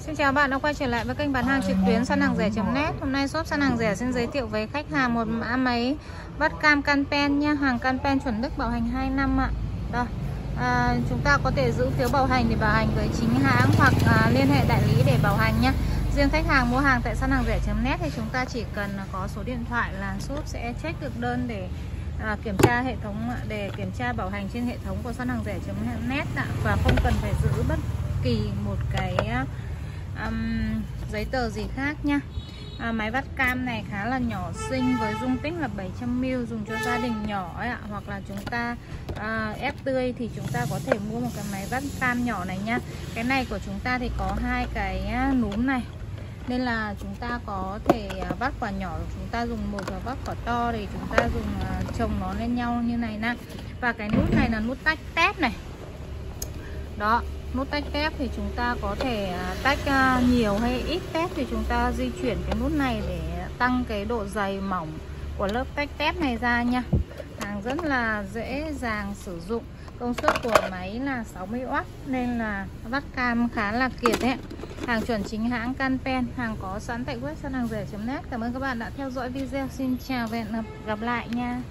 Xin chào bạn đã quay trở lại với kênh bán hàng trực tuyến săn hàng rẻ.net Hôm nay shop săn hàng rẻ xin giới thiệu với khách hàng một mã máy bắt cam Canpen nha Hàng Canpen chuẩn Đức bảo hành 2 năm ạ. Đây à, Chúng ta có thể giữ phiếu bảo hành để bảo hành với chính hãng hoặc à, liên hệ đại lý để bảo hành nhé Riêng khách hàng mua hàng tại săn hàng rẻ.net thì chúng ta chỉ cần có số điện thoại là shop sẽ check được đơn để à, kiểm tra hệ thống để kiểm tra bảo hành trên hệ thống của săn hàng rẻ.net và không cần phải giữ bất kỳ một cái um, giấy tờ gì khác nha. À, máy vắt cam này khá là nhỏ xinh với dung tích là 700ml dùng cho gia đình nhỏ ấy ạ. Hoặc là chúng ta à, ép tươi thì chúng ta có thể mua một cái máy vắt cam nhỏ này nha. Cái này của chúng ta thì có hai cái à, núm này. Nên là chúng ta có thể à, vắt quả nhỏ chúng ta dùng một và vắt quả to thì chúng ta dùng trồng chồng nó lên nhau như này nè và cái nút này là nút tách tép này. Đó nút tách tép thì chúng ta có thể à, tách à, nhiều hay ít tép thì chúng ta di chuyển cái nút này để tăng cái độ dày mỏng của lớp tách tép này ra nha. Hàng rất là dễ dàng sử dụng. Công suất của máy là 60W nên là vắt cam khá là kiệt đấy hàng chuẩn chính hãng Canpen, hàng có sẵn tại website hàng rẻ.net cảm ơn các bạn đã theo dõi video. Xin chào và hẹn gặp lại nha.